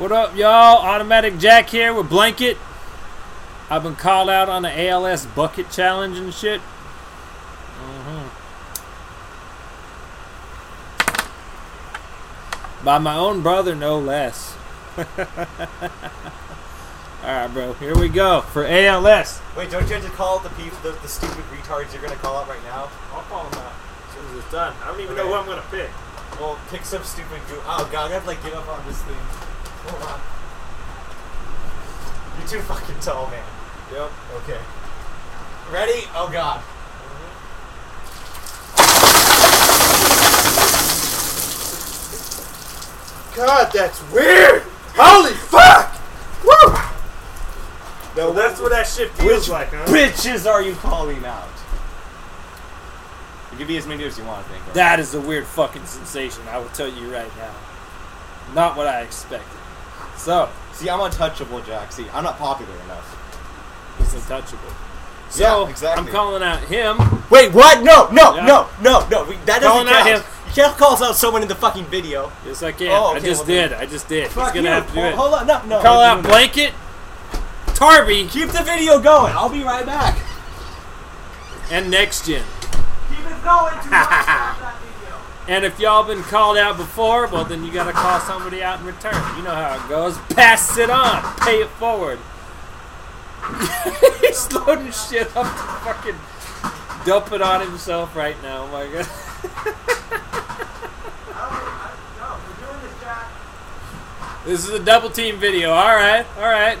What up, y'all? Automatic Jack here with Blanket. I've been called out on the ALS bucket challenge and shit. hmm By my own brother, no less. Alright, bro. Here we go for ALS. Wait, don't you have to call out the people, the, the stupid retards you're gonna call out right now? I'll call them out as soon as it's done. I don't even know who I'm gonna pick. Well, pick some stupid goo. Oh god, I have to like give up on this thing. Hold on. You're too fucking tall, man. Yep. Okay. Ready? Oh god. God, that's weird! Holy fuck! Woo! Well, that's what that shit feels like, huh? Bitches are you calling out? You can be as many as you want, I think. That is a weird fucking sensation, I will tell you right now. Not what I expected. So, See, I'm untouchable, Jack. See, I'm not popular enough. he's untouchable. So, Yeah, exactly. I'm calling out him. Wait, what? No, no, Yeah. no, no, no. We, that doesn't Calling out count. him. You can't call out someone in the fucking video. Yes, I can. Oh, I just well then- did. I just did. Fuck he's gonna you. have to do hold, it. hold on, no, no. Call out Blanket, Tarby. Keep the video going. I'll be right back. and Nexgen. Keep it going. Do not stop that video. And if y'all been called out before, well, then you gotta call somebody out in return. You know how it goes. Pass it on. Pay it forward. He's loading shit up to fucking dump it on himself right now. Oh my god. This, is a double team video. All right, all right.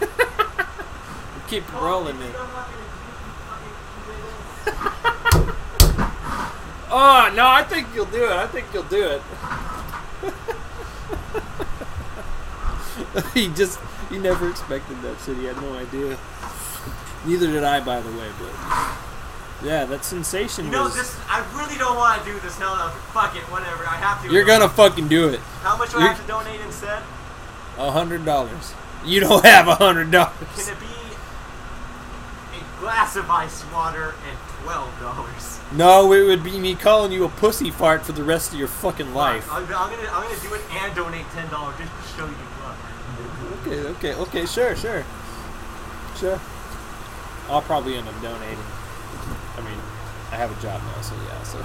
Keep rolling, man. Oh no, I think you'll do it. I think you'll do it. he just he never expected that shit. He had no idea. Neither did I, by the way. But yeah, that sensation You know was. this. I really don't want to do this now. Though. Fuck it, whatever. I have to. You're gonna fucking do it. How much do I you're- have to donate instead? A hundred dollars. You don't have a hundred dollars. Can it be a glass of ice water and twelve dollars? No, it would be me calling you a pussy fart for the rest of your fucking life. I'm, I'm gonna I'm gonna do it and donate ten dollars just to show you love. Okay, okay, okay, sure, sure. Sure. I'll probably end up donating. I mean, I have a job now, so yeah, so.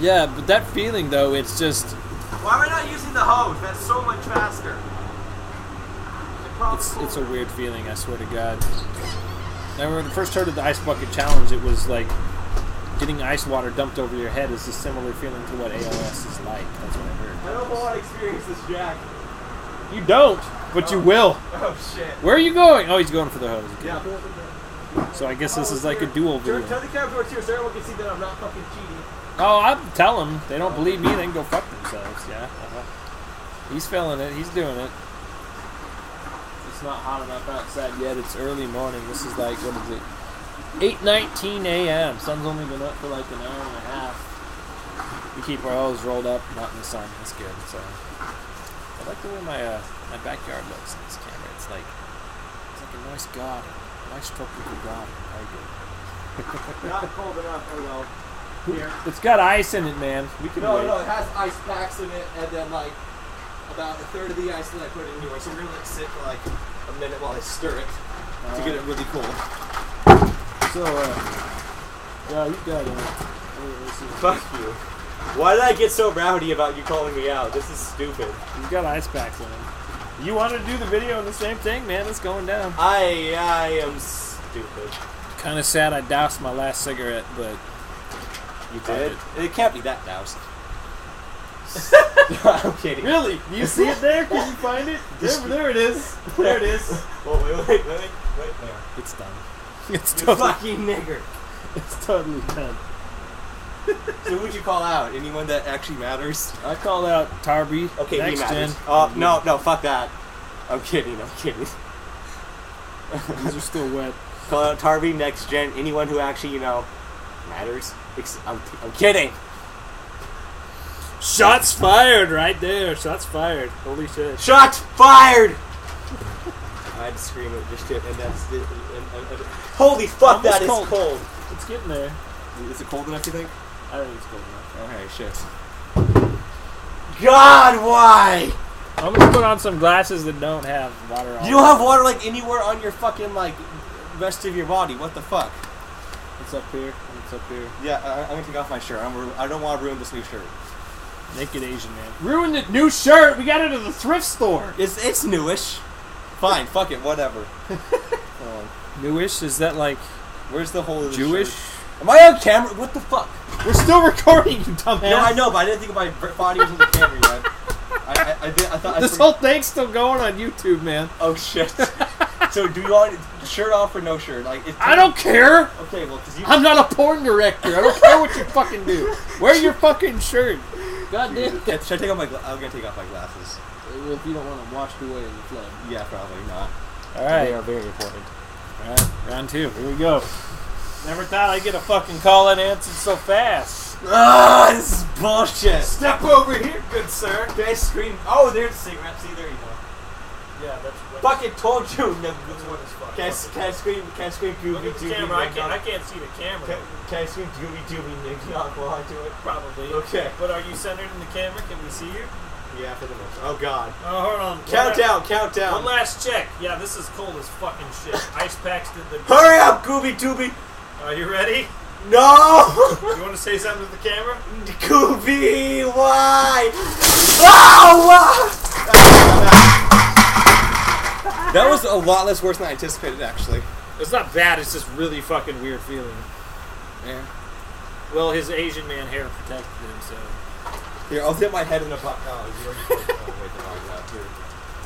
yeah, but that feeling though, it's just Why am I not using the hose? That's so much faster. It's it's a weird feeling, I swear to God. I when I first heard of the ice bucket challenge, it was like getting ice water dumped over your head is a similar feeling to what ALS is like. That's what I heard. I don't want to experience this, Jack. You don't, but you will. Oh shit. Where are you going? Oh, he's going for the hose. Okay. Yeah. So I guess this is like a dual video. tell the camera towards here so everyone can see that I'm not fucking cheating. Oh, I'll tell them. They don't believe me, they can go fuck themselves. Yeah. Uh-huh. He's feeling it. He's doing it. Not hot enough outside yet. It's early morning. This is like what is it? 8:19 a.m. Sun's only been up for like an hour and a half. We keep our hose rolled up, not in the sun. That's good. So I like the way my uh, my backyard looks in this camera. It's like it's like a nice garden, nice tropical garden. Good. Not cold enough. Well. Here. It's got ice in it, man. We can No, wait. no, it has ice packs in it, and then like about a third of the ice that I put in here. So we're gonna it sit for like a minute while I stir it to get it really cold. So, uh, yeah, you got it. Fuck you. Why did I get so rowdy about you calling me out? This is stupid. You've got ice packs in it. You wanted to do the video and the same thing, man. It's going down. I I am stupid. Kind of sad I doused my last cigarette, but You did? It can't be that doused. I'm kidding. really, do you see it there? Can you find it? There, there it is. There it is. Oh wait, wait, wait, wait, wait there. It's done. It's You totally, fucking nigger. it's totally done. So who'd you call out? Anyone that actually matters? I called out Tarby. Okay, next he matters. gen. Oh no, no, fuck that. I'm kidding. I'm kidding. These are still wet. Call out Tarby, Nexgen, anyone who actually you know matters. I'm, I'm kidding. Shots fired right there. Shots fired. Holy shit. Shots fired. I had to scream it just to, and that's the, and, and, and, holy fuck, Almost that is cold. cold. It's getting there. Is it cold enough? You think? I think it's cold enough. Okay, shit. God, why? I'm gonna put on some glasses that don't have water. all You don't have water like anywhere on your fucking like rest of your body. What the fuck? It's up here. It's up here. Yeah, I, I'm gonna take off my shirt. I'm, I don't want to ruin this new shirt. Naked Asian man. Ruined the new shirt. We got it at the thrift store. It's it's newish. Fine, fuck it, whatever. Hold. Um, newish? Is that like Where's the whole of the Jewish? Am I on camera? What the fuck? We're still recording, you dumbass. No, I know, but I didn't think my body was in the camera yet. I, I, I, did, I thought This forgot- whole thing's still going on YouTube, man. Oh shit. so do you want shirt off or no shirt? Like it's I don't care. Okay, well, cause you. I'm not a porn director. I don't care what you fucking do. Wear your fucking shirt. God damn Yeah, should I take off my? Gla- I'm gonna take off my glasses. If you don't want to wash away in the flood. Yeah, probably not. All right. They are very important. All right. Round two. Here we go. Never thought I'd get a fucking call and answered so fast. Ah, this is bullshit. Step over here, good sir. Can I scream? Oh, there's a cigarette. See, there you go. Yeah, that's Fucking told you. No, what is fuck. can, I, can I scream? Can I scream? Gooby Look at the dooby. camera. I can't, I can't see the camera. Can, can I scream? Gooby dooby nigga while I do it? Probably. Okay. But are you centered in the camera? Can we see you? Yeah, for the most. Oh god. Oh, hold on. Countdown. One Countdown. last check. Yeah, this is cold as fucking shit. Ice packs did the. Hurry up, Gooby dooby. Are you ready? No. You want to say something to the camera? Gooby, why? Oh, That was a lot less worse than I anticipated, actually. It's not bad. It's just really fucking weird feeling. Yeah. Well, his Asian man hair protected him, so. Here, I'll dip my head in a butt. Oh, you already put it. Wait, the wrong one, here.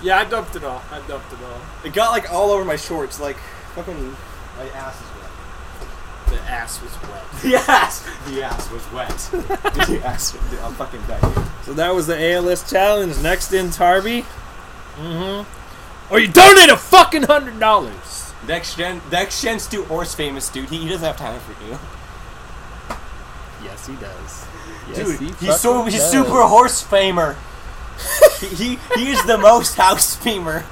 Yeah, I dumped it all. I dumped it all. It got like all over my shorts, like fucking. My ass is wet. The ass was wet. The ass. The ass was wet. the ass. I'm fucking dead. So that was the ALS challenge. Next in Tarby. Mm-hmm. Or you donate a fucking hundred dollars. Nexgen. Next gen's too horse famous, dude. He, he doesn't have time for you. Yes, he does. Dude, he's so he's super horse famer. he, he he is the most house famer.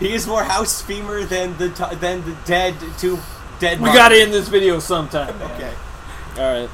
He is more house famer than the than the dead two dead. We got to end this video sometime. man. Okay. All right.